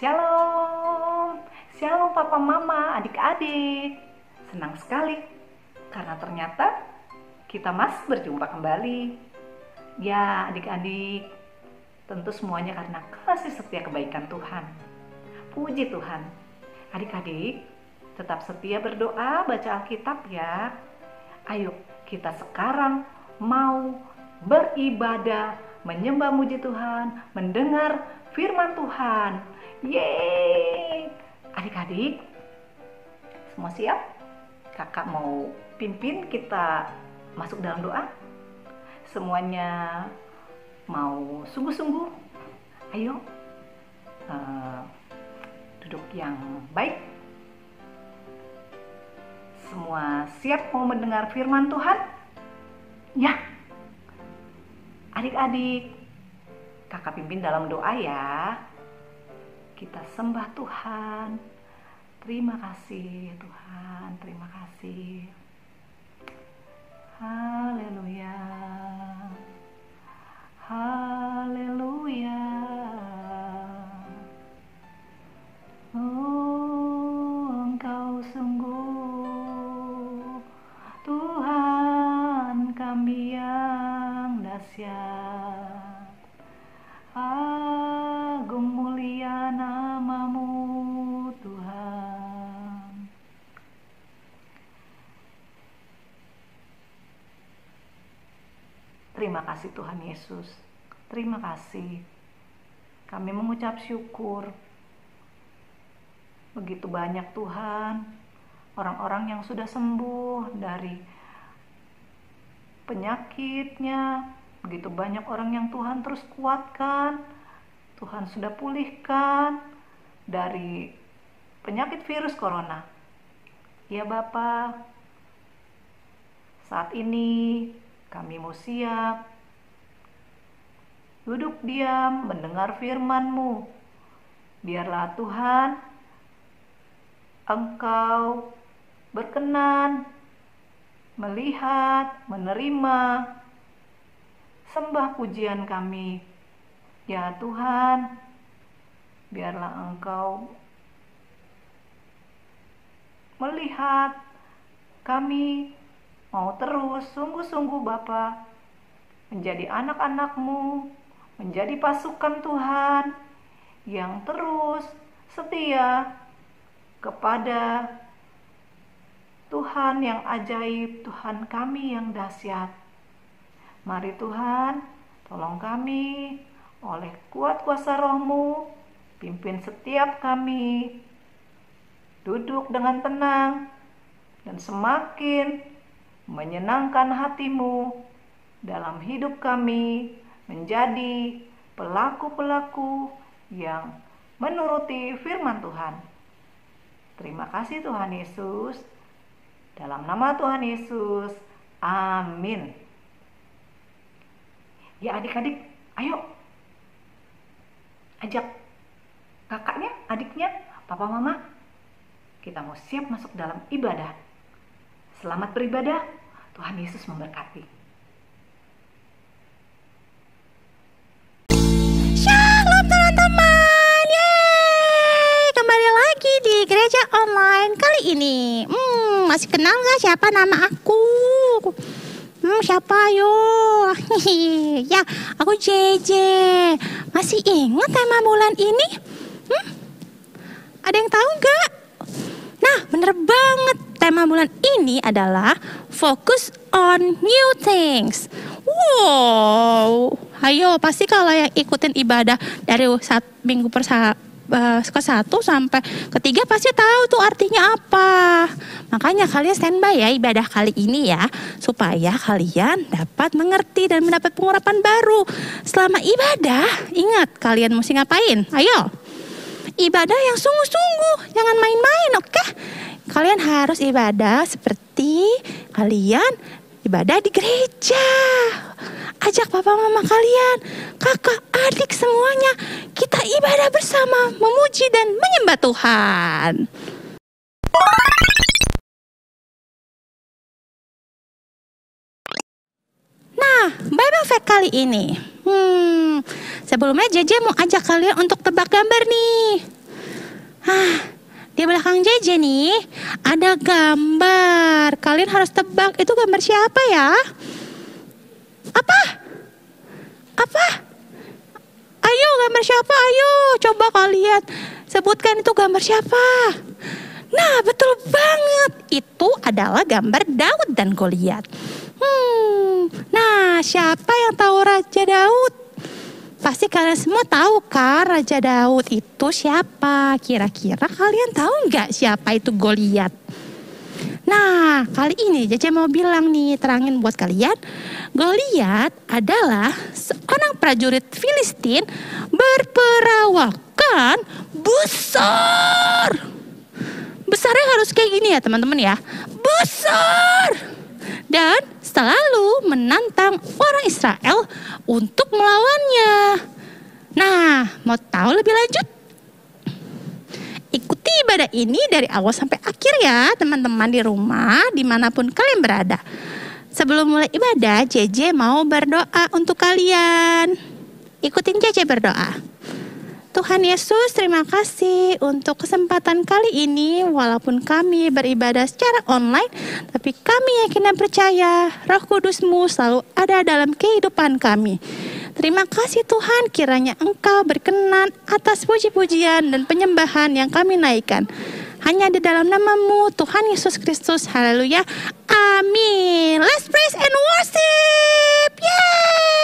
Shalom, shalom papa mama, adik-adik. Senang sekali karena ternyata kita masih berjumpa kembali. Ya, adik-adik, tentu semuanya karena kasih setia kebaikan Tuhan. Puji Tuhan. Adik-adik, tetap setia berdoa, baca Alkitab ya. Ayo, kita sekarang mau beribadah, menyembah muji Tuhan, mendengar firman Tuhan. Yeay! Adik-adik, semua siap? Kakak mau pimpin kita masuk dalam doa? Semuanya mau sungguh-sungguh? Ayo, uh, duduk yang baik. Semua siap mau mendengar firman Tuhan? Ya, adik-adik, kakak pimpin dalam doa ya. Kita sembah Tuhan. Terima kasih Tuhan, terima kasih. Haleluya. Haleluya. Terima kasih Tuhan Yesus. Terima kasih. Kami mengucap syukur. Begitu banyak Tuhan, orang-orang yang sudah sembuh dari penyakitnya. Begitu banyak orang yang Tuhan terus kuatkan. Tuhan sudah pulihkan dari penyakit virus corona. Ya Bapak, saat ini kami mau siap duduk diam mendengar firman-Mu. Biarlah Tuhan Engkau berkenan melihat, menerima sembah pujian kami. Ya Tuhan, biarlah Engkau melihat kami mau terus sungguh-sungguh Bapa menjadi anak-anakmu, menjadi pasukan Tuhan yang terus setia kepada Tuhan yang ajaib, Tuhan kami yang dahsyat. Mari Tuhan, tolong kami oleh kuat kuasa rohmu, pimpin setiap kami, duduk dengan tenang, dan semakin menyenangkan hatimu dalam hidup kami menjadi pelaku-pelaku yang menuruti firman Tuhan. Terima kasih Tuhan Yesus. Dalam nama Tuhan Yesus. Amin. Ya adik-adik, ayo. Ajak kakaknya, adiknya, papa mama. Kita mau siap masuk dalam ibadah. Selamat beribadah. Tuhan Yesus memberkati. Shalom teman-teman, yeay kembali lagi di gereja online kali ini. Hmm, masih kenal nggak siapa nama aku? Hmm, siapa yo? ya, aku JJ. Masih ingat tema bulan ini? Hmm? Ada yang tahu nggak? Nah, bener banget. Tema bulan ini adalah focus on new things. Wow, ayo pasti kalau yang ikutin ibadah dari saat minggu persa eh, ke satu sampai ketiga pasti tahu tuh artinya apa. Makanya kalian standby ya ibadah kali ini ya supaya kalian dapat mengerti dan mendapat pengurapan baru. Selama ibadah, ingat kalian mesti ngapain? Ayo. Ibadah yang sungguh-sungguh, jangan main-main? Kalian harus ibadah seperti kalian ibadah di gereja. Ajak papa mama kalian, kakak, adik semuanya. Kita ibadah bersama, memuji dan menyembah Tuhan. Nah, Bible Fact kali ini. Hmm, sebelumnya JJ mau ajak kalian untuk tebak gambar nih. Ah, di belakang JJ nih ada gambar. Kalian harus tebak itu gambar siapa ya? Apa? Apa? Ayo gambar siapa? Ayo coba kalian sebutkan itu gambar siapa? Nah betul banget itu adalah gambar Daud dan Goliat. Hmm, nah siapa yang tahu Raja Daud? Pasti kalian semua tahu kan Raja Daud itu siapa? Kira-kira kalian tahu nggak siapa itu Goliat? Nah, kali ini Jaja mau bilang nih, terangin buat kalian. Goliat adalah seorang prajurit Filistin berperawakan besar. Besarnya harus kayak gini ya teman-teman ya. Besar. Dan selalu menantang orang Israel untuk melawannya. Nah, mau tahu lebih lanjut? Ikuti ibadah ini dari awal sampai akhir ya teman-teman di rumah di mana pun kalian berada. Sebelum mulai ibadah, JJ mau berdoa untuk kalian. Ikutin JJ berdoa. Tuhan Yesus, terima kasih untuk kesempatan kali ini. Walaupun kami beribadah secara online, tapi kami yakin dan percaya Roh Kudusmu selalu ada dalam kehidupan kami. Terima kasih Tuhan, kiranya Engkau berkenan atas puji-pujian dan penyembahan yang kami naikkan. Hanya di dalam namamu Tuhan Yesus Kristus. Haleluya. Amin. Let's praise and worship. Yeay.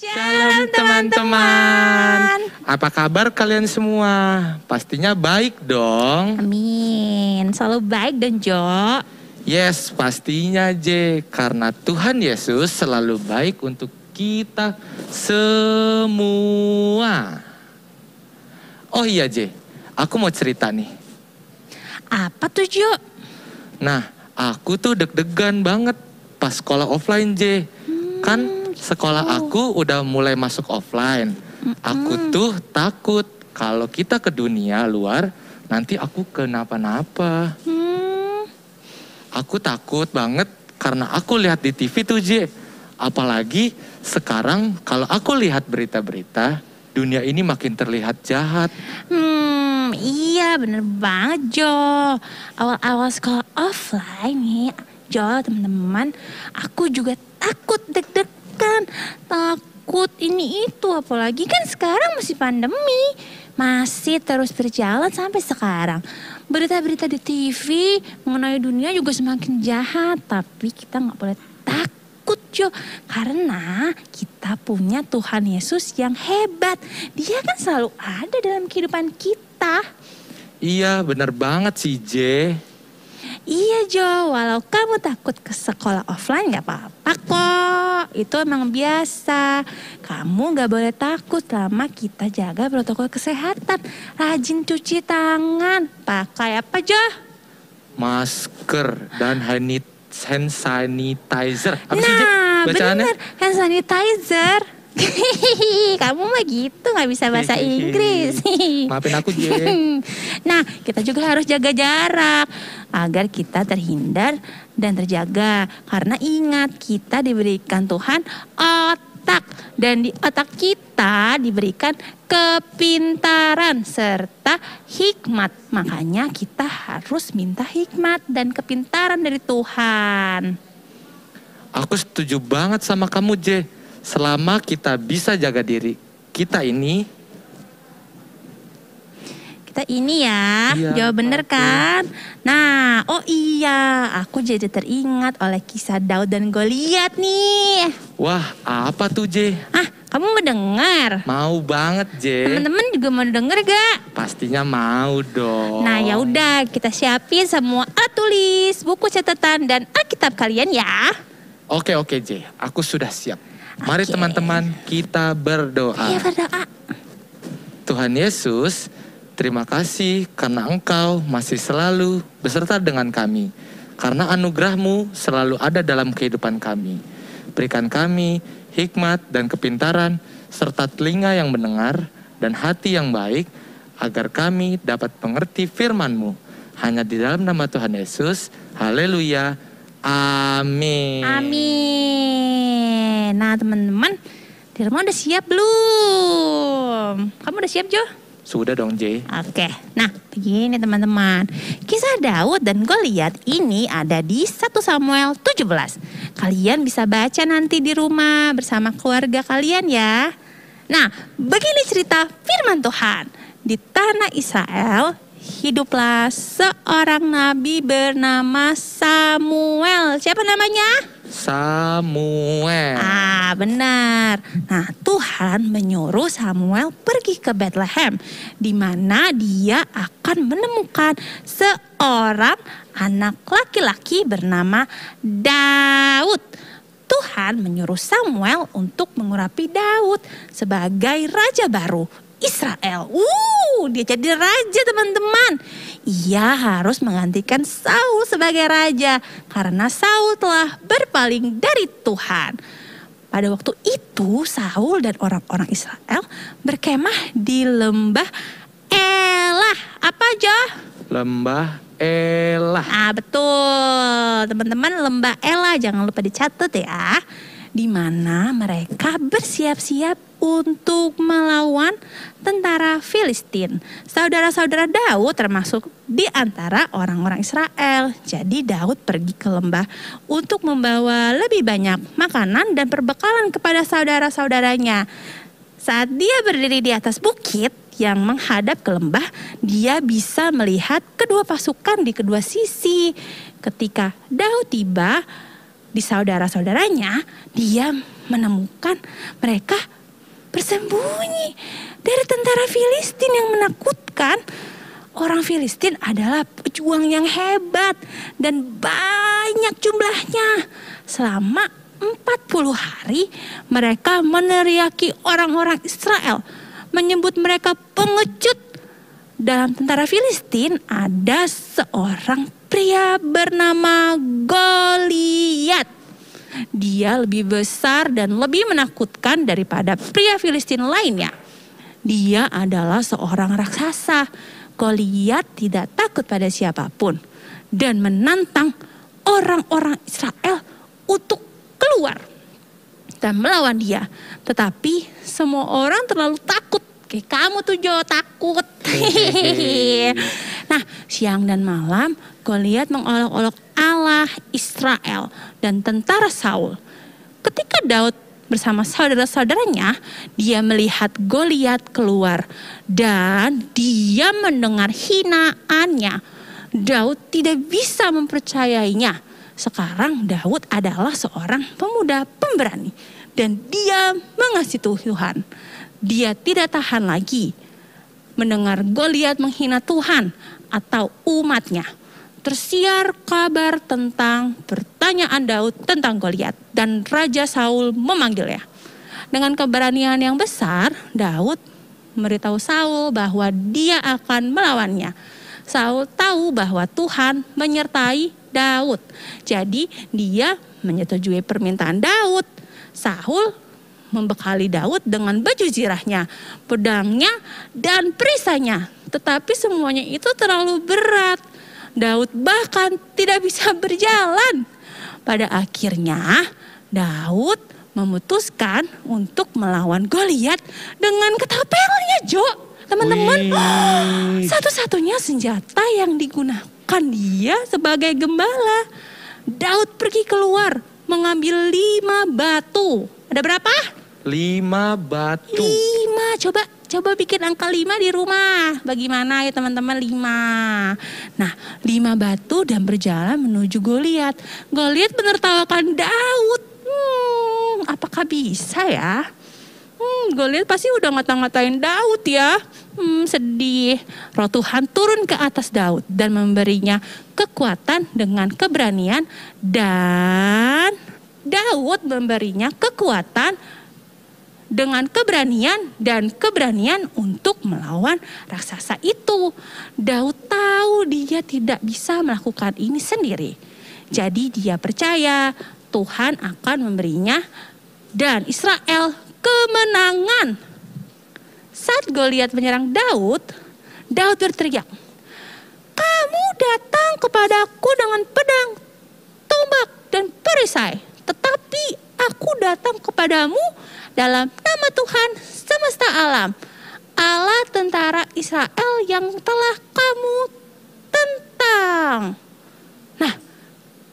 Shalom teman-teman. Apa kabar kalian semua? Pastinya baik dong. Amin. Selalu baik dan Jo. Yes, pastinya J. Karena Tuhan Yesus selalu baik untuk kita semua. Oh iya J, aku mau cerita nih. Apa tuh Jo? Nah, aku tuh deg-degan banget pas sekolah offline J. Kan sekolah aku udah mulai masuk offline. Aku tuh takut kalau kita ke dunia luar nanti aku kenapa-napa. Hmm, Aku takut banget karena aku lihat di TV tuh J. Apalagi sekarang kalau aku lihat berita-berita dunia ini makin terlihat jahat. hmm, iya bener banget Jo. Awal-awal sekolah offline nih, Jo teman-teman, aku juga takut deg-degan, takut ini itu. Apalagi kan sekarang masih pandemi, masih terus berjalan sampai sekarang. Berita-berita di TV mengenai dunia juga semakin jahat, tapi kita nggak boleh takut Jo, karena kita punya Tuhan Yesus yang hebat. Dia kan selalu ada dalam kehidupan kita. Iya bener banget sih J. Iya Jo, walau kamu takut ke sekolah offline gak apa-apa kok. Itu emang biasa. Kamu gak boleh takut selama kita jaga protokol kesehatan. Rajin cuci tangan. Pakai apa Jo? Masker dan hand sanitizer. Apa sih? Nah, Bacaannya? bener. Hand sanitizer. Kamu mah gitu gak bisa bahasa Inggris. Maafin aku J. nah, kita juga harus jaga jarak agar kita terhindar dan terjaga. Karena ingat, kita diberikan Tuhan otak dan di otak kita diberikan kepintaran serta hikmat. Makanya kita harus minta hikmat dan kepintaran dari Tuhan. Aku setuju banget sama kamu J. Selama kita bisa jaga diri kita ini, Kita ini ya, Iya, jawab bener oke. kan? Nah, oh iya, aku jadi teringat oleh kisah Daud dan Goliat nih. wah apa tuh J? Ah, kamu mau dengar? Mau banget J. Teman-teman juga mau denger gak? Pastinya mau dong. Nah, ya udah, kita siapin semua alat tulis, buku catatan dan Alkitab kalian ya. Oke oke J, aku sudah siap. Mari teman-teman kita berdoa. Iya, berdoa. Tuhan Yesus, terima kasih karena Engkau masih selalu beserta dengan kami. Karena anugerahmu selalu ada dalam kehidupan kami. Berikan kami hikmat dan kepintaran, serta telinga yang mendengar dan hati yang baik, agar kami dapat mengerti firman-Mu. Hanya di dalam nama Tuhan Yesus, haleluya, amin. Amin. Nah teman-teman, di rumah udah siap belum? Kamu udah siap Jo? Sudah dong J. Oke, nah begini teman-teman. Kisah Daud dan Goliat ini ada di 1 Samuel 17. Kalian bisa baca nanti di rumah bersama keluarga kalian ya. Nah, begini cerita firman Tuhan. Di tanah Israel hiduplah seorang nabi bernama Samuel. Siapa namanya? Samuel. Ah, benar. Nah, Tuhan menyuruh Samuel pergi ke Bethlehem, di mana dia akan menemukan seorang anak laki-laki bernama Daud. Tuhan menyuruh Samuel untuk mengurapi Daud sebagai raja baru Israel. Uh, dia jadi raja teman-teman. Ia harus menggantikan Saul sebagai raja karena Saul telah berpaling dari Tuhan. Pada waktu itu Saul dan orang-orang Israel berkemah di lembah Elah. Apa aja? Lembah Elah. Ah betul, teman-teman lembah Elah jangan lupa dicatat ya. Di mana mereka bersiap-siap untuk melawan tentara Filistin. Saudara-saudara Daud termasuk di antara orang-orang Israel. Jadi Daud pergi ke lembah untuk membawa lebih banyak makanan dan perbekalan kepada saudara-saudaranya. Saat dia berdiri di atas bukit yang menghadap ke lembah, dia bisa melihat kedua pasukan di kedua sisi. Ketika Daud tiba di saudara-saudaranya, dia menemukan mereka bersembunyi dari tentara Filistin yang menakutkan. Orang Filistin adalah pejuang yang hebat dan banyak jumlahnya. Selama 40 hari mereka meneriaki orang-orang Israel, menyebut mereka pengecut. Dalam tentara Filistin ada seorang pria bernama Goliat. Dia lebih besar dan lebih menakutkan daripada pria Filistin lainnya. Dia adalah seorang raksasa. Goliat tidak takut pada siapa pun dan menantang orang-orang Israel untuk keluar dan melawan dia. Tetapi semua orang terlalu takut. Kayak kamu tuh Jo takut. nah siang dan malam Goliat mengolok-olok Allah Israel dan tentara Saul. Ketika Daud bersama saudara-saudaranya, dia melihat Goliat keluar dan dia mendengar hinaannya. Daud tidak bisa mempercayainya. Sekarang Daud adalah seorang pemuda pemberani dan dia mengasihi Tuhan. Dia tidak tahan lagi mendengar Goliat menghina Tuhan atau umatnya tersiar kabar tentang pertanyaan Daud tentang Goliat dan Raja Saul memanggilnya. Dengan keberanian yang besar, Daud memberitahu Saul bahwa dia akan melawannya. Saul tahu bahwa Tuhan menyertai Daud. Jadi dia menyetujui permintaan Daud. Saul membekali Daud dengan baju zirahnya, pedangnya, dan perisainya. Tetapi semuanya itu terlalu berat Daud bahkan tidak bisa berjalan. Pada akhirnya Daud memutuskan untuk melawan Goliat dengan ketapelnya, Jo. Teman-teman, satu-satunya senjata yang digunakan dia sebagai gembala. Daud pergi keluar mengambil lima batu. Ada berapa? Lima batu. Lima, coba Coba bikin angka 5 di rumah. Bagaimana ya teman-teman 5. Nah 5 batu dan berjalan menuju Goliat. Goliat menertawakan Daud. Hmm, apakah bisa ya? Hmm, Goliat pasti udah ngata-ngatain Daud ya. Hmm, sedih. Roh Tuhan turun ke atas Daud dan memberinya kekuatan dengan keberanian dan Daud memberinya kekuatan dengan keberanian dan keberanian untuk melawan raksasa itu. Daud tahu dia tidak bisa melakukan ini sendiri. Jadi dia percaya Tuhan akan memberinya dan Israel kemenangan. Saat Goliat menyerang Daud, Daud berteriak, "Kamu datang kepadaku dengan pedang, tombak, dan perisai, tetapi aku datang kepadamu dalam nama Tuhan semesta alam, Allah tentara Israel yang telah kamu tentang. Nah,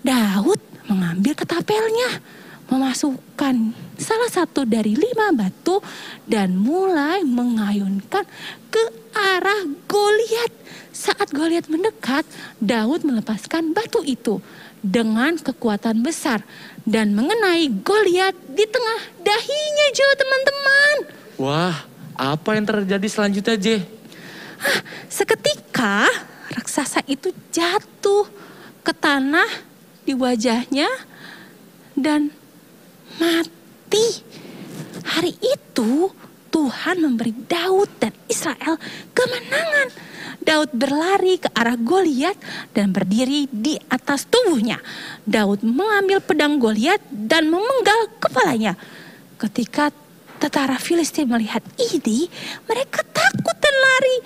Daud mengambil ketapelnya, memasukkan salah satu dari lima batu dan mulai mengayunkan ke arah Goliat. Saat Goliat mendekat, Daud melepaskan batu itu dengan kekuatan besar dan mengenai Goliat di tengah dahinya Jo teman-teman. Wah, apa yang terjadi selanjutnya J? Hah, seketika raksasa itu jatuh ke tanah di wajahnya dan mati. Hari itu Tuhan memberi Daud dan Israel kemenangan. Daud berlari ke arah Goliat dan berdiri di atas tubuhnya. Daud mengambil pedang Goliat dan memenggal kepalanya. Ketika tentara Filistin melihat ini, mereka takut dan lari.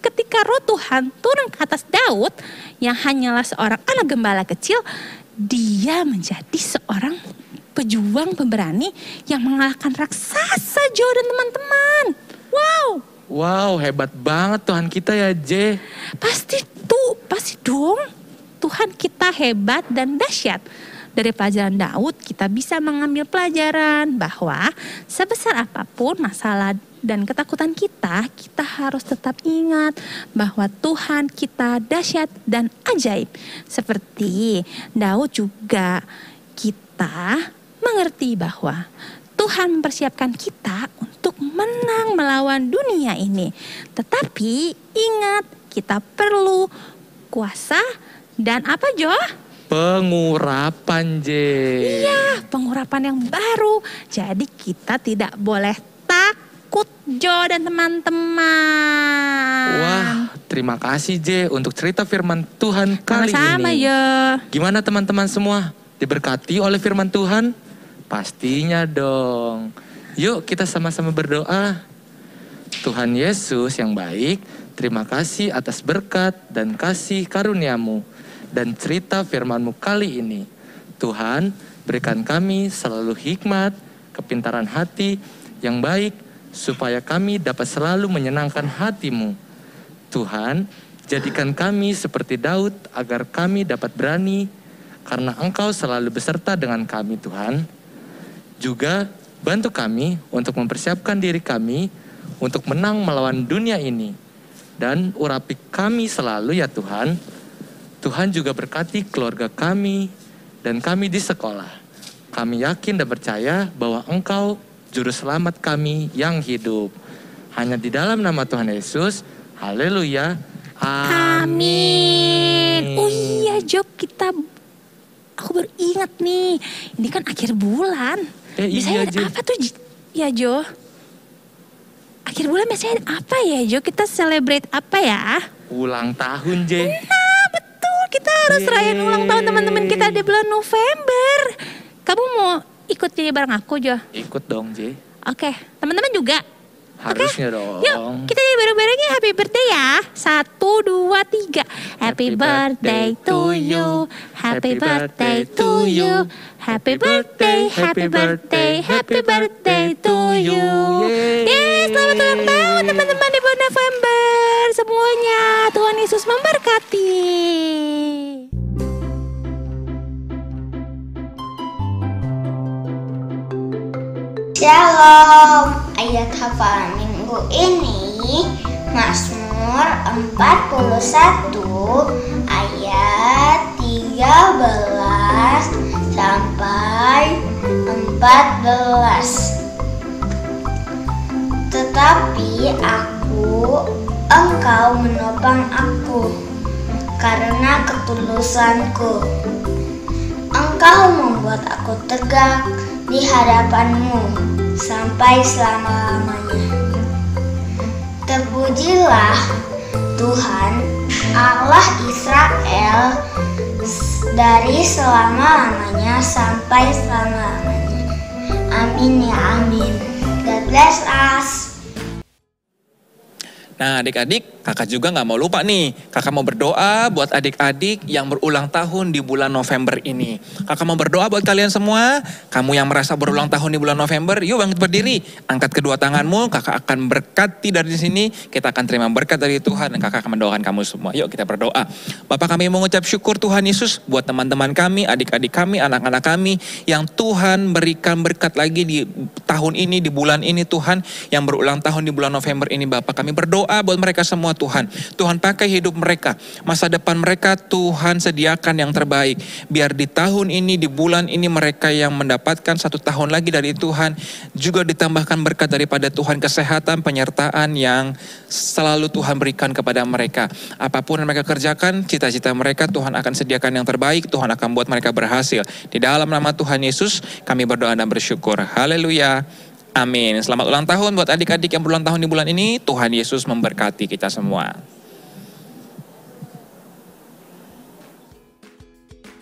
Ketika roh Tuhan turun ke atas Daud, yang hanyalah seorang anak gembala kecil, dia menjadi seorang pejuang pemberani yang mengalahkan raksasa Joe dan teman-teman. Wow. Wow, hebat banget Tuhan kita ya J. Pasti tuh, pasti dong. Tuhan kita hebat dan dahsyat. Dari pelajaran Daud kita bisa mengambil pelajaran bahwa sebesar apa pun masalah dan ketakutan kita, kita harus tetap ingat bahwa Tuhan kita dahsyat dan ajaib. Seperti Daud juga kita mengerti bahwa Tuhan mempersiapkan kita untuk menang melawan dunia ini. Tetapi ingat, kita perlu kuasa dan apa Jo? Pengurapan J. Iya, pengurapan yang baru. Jadi kita tidak boleh takut Jo dan teman-teman. Wah, terima kasih J untuk cerita firman Tuhan kali Sama-sama ini. ya. Gimana teman-teman semua? Diberkati oleh firman Tuhan? Pastinya dong. Yuk kita sama-sama berdoa. Tuhan Yesus yang baik, terima kasih atas berkat dan kasih karuniamu dan cerita firmanmu kali ini. Tuhan, berikan kami selalu hikmat, kepintaran hati yang baik, supaya kami dapat selalu menyenangkan hatimu. Tuhan, jadikan kami seperti Daud agar kami dapat berani karena engkau selalu beserta dengan kami Tuhan. Juga bantu kami untuk mempersiapkan diri kami untuk menang melawan dunia ini. Dan urapi kami selalu ya Tuhan. Tuhan juga berkati keluarga kami dan kami di sekolah. Kami yakin dan percaya bahwa Engkau juru selamat kami yang hidup. Hanya di dalam nama Tuhan Yesus. Haleluya. Amin. Oh iya Jo, kita aku baru ingat nih. Ini kan akhir bulan. Eh, iya, biasanya Jo. apa tuh ya Jo? Akhir bulan biasanya apa ya Jo? Kita celebrate apa ya? Ulang tahun J. Nah betul, kita harus Yeay. rayain ulang tahun teman-teman kita di bulan November. Kamu mau ikut jadi bareng aku Jo? Ikut dong J. Oke, teman-teman juga. Harusnya dong. Yuk, kita bareng-barengnya happy birthday ya. Satu, dua, tiga. Happy birthday to you. Happy birthday to you. Happy birthday, happy birthday, happy birthday to you. Yeay. Selamat ulang tahun teman-teman di bulan November. Semuanya, Tuhan Yesus memberkati. Shalom Ayat hafalan minggu ini Mazmur 41 ayat 13 sampai 14 Tetapi aku engkau menopang aku karena ketulusanku Engkau membuat aku tegak di hadapanmu sampai selama-lamanya. Terpujilah Tuhan Allah Israel dari selama-lamanya sampai selama-lamanya. Amin ya amin. God bless us. Nah, adik-adik, kakak juga nggak mau lupa nih. Kakak mau berdoa buat adik-adik yang berulang tahun di bulan November ini. Kakak mau berdoa buat kalian semua. Kamu yang merasa berulang tahun di bulan November, yuk bangkit berdiri. Angkat kedua tanganmu, kakak akan berkati dari sini. Kita akan terima berkat dari Tuhan dan kakak akan mendoakan kamu semua. Yuk kita berdoa. Bapak kami mengucap syukur Tuhan Yesus buat teman-teman kami, adik-adik kami, anak-anak kami yang Tuhan berikan berkat lagi di tahun ini, di bulan ini Tuhan yang berulang tahun di bulan November ini Bapak. Kami berdoa buat mereka semua Tuhan. Tuhan pakai hidup mereka, masa depan mereka Tuhan sediakan yang terbaik. Biar di tahun ini, di bulan ini mereka yang mendapatkan satu tahun lagi dari Tuhan juga ditambahkan berkat daripada Tuhan kesehatan, penyertaan yang selalu Tuhan berikan kepada mereka. Apa pun yang mereka kerjakan, cita-cita mereka Tuhan akan sediakan yang terbaik, Tuhan akan buat mereka berhasil. Di dalam nama Tuhan Yesus kami berdoa dan bersyukur. Haleluya. Amin. Selamat ulang tahun buat adik-adik yang berulang tahun di bulan ini. Tuhan Yesus memberkati kita semua.